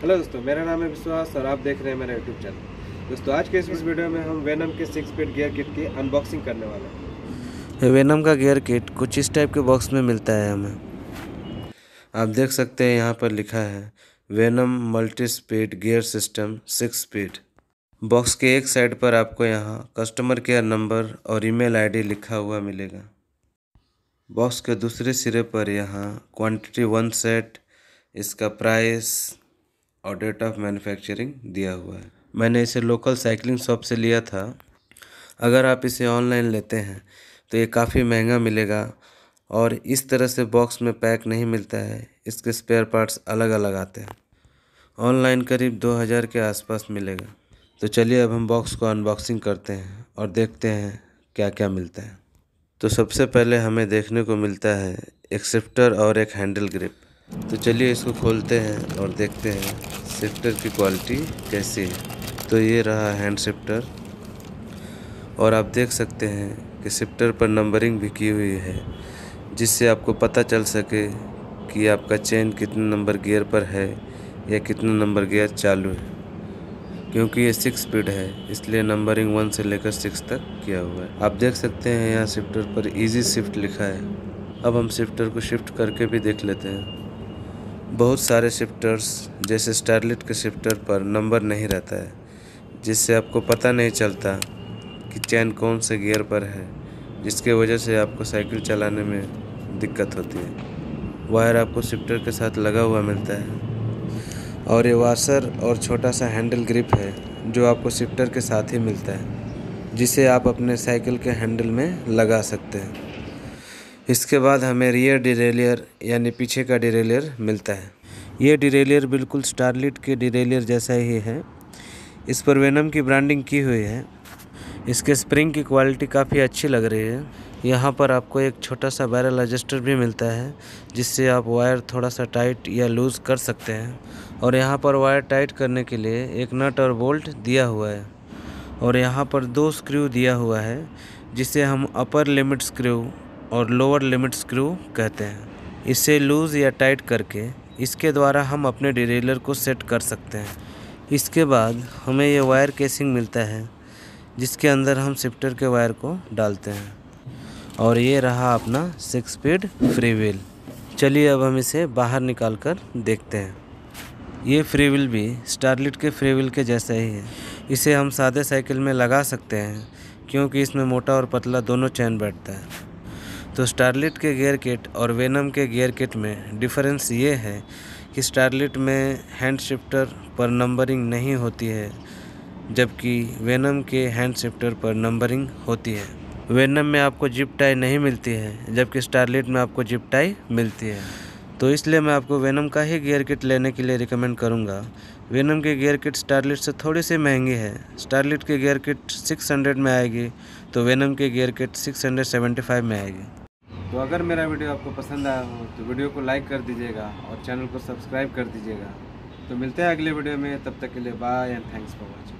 Hello दोस्तों, मेरा नाम है विश्वास और आप देख रहे हैं मेरा यूट्यूब चैनल दोस्तों, आज के इस वीडियो में हम वेनम के सिक्स स्पीड गियर किट की अनबॉक्सिंग करने वाले हैं। वेनम का गियर किट कुछ इस टाइप के बॉक्स में मिलता है हमें। आप देख सकते हैं यहाँ पर लिखा है Venom multi speed gear system six speed box के एक साइड पर आपको यहाँ कस्टमर केयर नंबर और ईमेल आईडी लिखा हुआ मिलेगा। बॉक्स के दूसरे सिरे पर यहाँ क्वांटिटी वन सेट इसका प्राइस और डेट ऑफ़ मैन्युफैक्चरिंग दिया हुआ है। मैंने इसे लोकल साइकिलिंग शॉप से लिया था। अगर आप इसे ऑनलाइन लेते हैं तो ये काफ़ी महँगा मिलेगा और इस तरह से बॉक्स में पैक नहीं मिलता है। इसके स्पेयर पार्ट्स अलग अलग आते हैं। ऑनलाइन करीब दो हज़ार के आसपास मिलेगा। तो चलिए अब हम बॉक्स को अनबॉक्सिंग करते हैं और देखते हैं क्या क्या मिलता है। तो सबसे पहले हमें देखने को मिलता है एक शिफ्टर और एक हैंडल ग्रिप तो चलिए इसको खोलते हैं और देखते हैं शिफ्टर की क्वालिटी कैसी है। तो ये रहा हैंड शिफ्टर और आप देख सकते हैं कि शिफ्टर पर नंबरिंग भी की हुई है, जिससे आपको पता चल सके कि आपका चेन कितने नंबर गियर पर है या कितना नंबर गियर चालू है, क्योंकि ये सिक्स स्पीड है, इसलिए नंबरिंग वन से लेकर सिक्स तक किया हुआ है। आप देख सकते हैं यहाँ शिफ्टर पर इजी शिफ्ट लिखा है। अब हम शिफ्टर को शिफ्ट करके भी देख लेते हैं। बहुत सारे शिफ्टर्स जैसे स्टारलिट के शिफ्टर पर नंबर नहीं रहता है, जिससे आपको पता नहीं चलता कि चैन कौन से गियर पर है, जिसके वजह से आपको साइकिल चलाने में दिक्कत होती है। वायर आपको शिफ्टर के साथ लगा हुआ मिलता है। और ये वाशर और छोटा सा हैंडल ग्रिप है, जो आपको शिफ्टर के साथ ही मिलता है, जिसे आप अपने साइकिल के हैंडल में लगा सकते हैं। इसके बाद हमें रियर डिरेलियर यानी पीछे का डिरेलियर मिलता है। ये डिरेलियर बिल्कुल स्टारलिट के डिरेलियर जैसा ही है। इस पर वेनम की ब्रांडिंग की हुई है। इसके स्प्रिंग की क्वालिटी काफ़ी अच्छी लग रही है। यहाँ पर आपको एक छोटा सा बैरल एडजस्टर भी मिलता है, जिससे आप वायर थोड़ा सा टाइट या लूज़ कर सकते हैं। और यहाँ पर वायर टाइट करने के लिए एक नट और बोल्ट दिया हुआ है। और यहाँ पर दो स्क्रू दिया हुआ है, जिसे हम अपर लिमिट स्क्रू और लोअर लिमिट स्क्रू कहते हैं। इसे लूज़ या टाइट करके इसके द्वारा हम अपने डिरेलर को सेट कर सकते हैं। इसके बाद हमें यह वायर केसिंग मिलता है, जिसके अंदर हम शिफ्टर के वायर को डालते हैं। और ये रहा अपना सिक्स स्पीड फ्री व्हील चलिए अब हम इसे बाहर निकाल कर देखते हैं। ये फ्री व्हील भी स्टारलिट के फ्री व्हील के जैसा ही है। इसे हम सादे साइकिल में लगा सकते हैं, क्योंकि इसमें मोटा और पतला दोनों चैन बैठता है। तो स्टारलिट के गेयर किट और वेनम के गेयर किट में डिफरेंस ये है कि स्टारलिट में हैंड शिफ्टर पर नंबरिंग नहीं होती है, जबकि वेनम के हैंड शिफ्टर पर नंबरिंग होती है। वेनम में आपको जिप टाई नहीं मिलती है, जबकि स्टारलिट में आपको जिप टाई मिलती है। तो इसलिए मैं आपको वेनम का ही गेयर किट लेने के लिए रिकमेंड करूँगा। वेनम की गेयर किट स्टारलिट से थोड़ी सी महँगी है। स्टारलिट की गेयर किट 600 में आएगी तो वेनम की गेयर किट 675 में आएगी। तो अगर मेरा वीडियो आपको पसंद आया हो तो वीडियो को लाइक कर दीजिएगा और चैनल को सब्सक्राइब कर दीजिएगा। तो मिलते हैं अगले वीडियो में, तब तक के लिए bye and thanks for watching